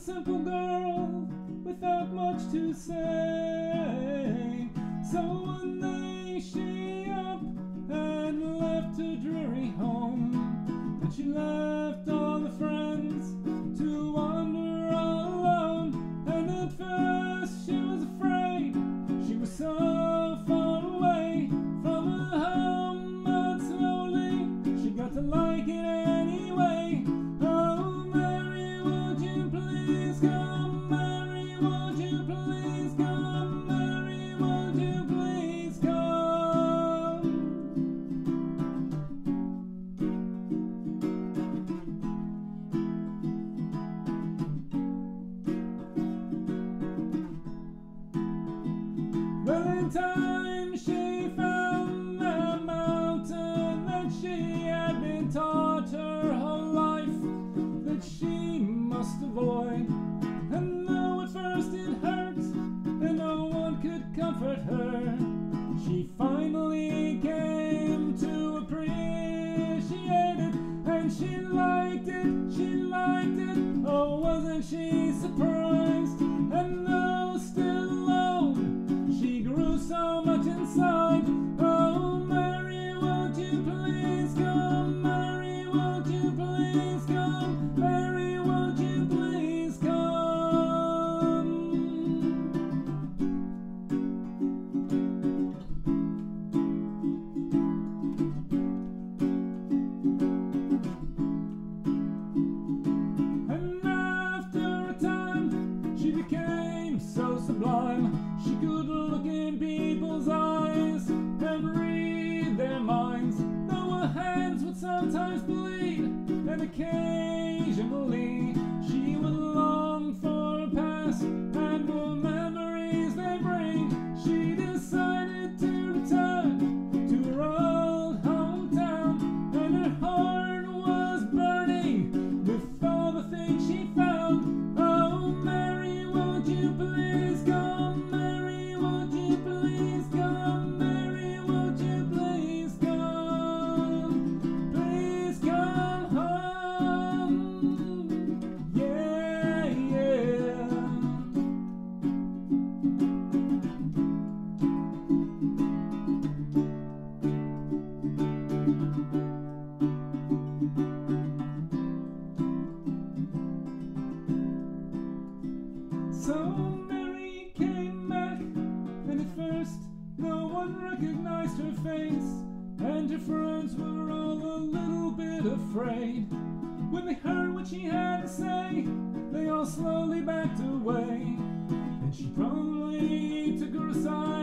simple girl without much to say. So one day she up and left her dreary home, and she left all the friends Time she found the mountain that she had been taught her whole life that she must avoid. And though at first it hurt and no one could comfort her, she finally came to appreciate it. And she liked it, she liked it. Oh, wasn't she surprised? People's eyes and read their minds. Though her hands would sometimes bleed, and occasionally So Mary came back, and at first no one recognized her face, and her friends were all a little bit afraid. When they heard what she had to say, they all slowly backed away, and she promptly took her aside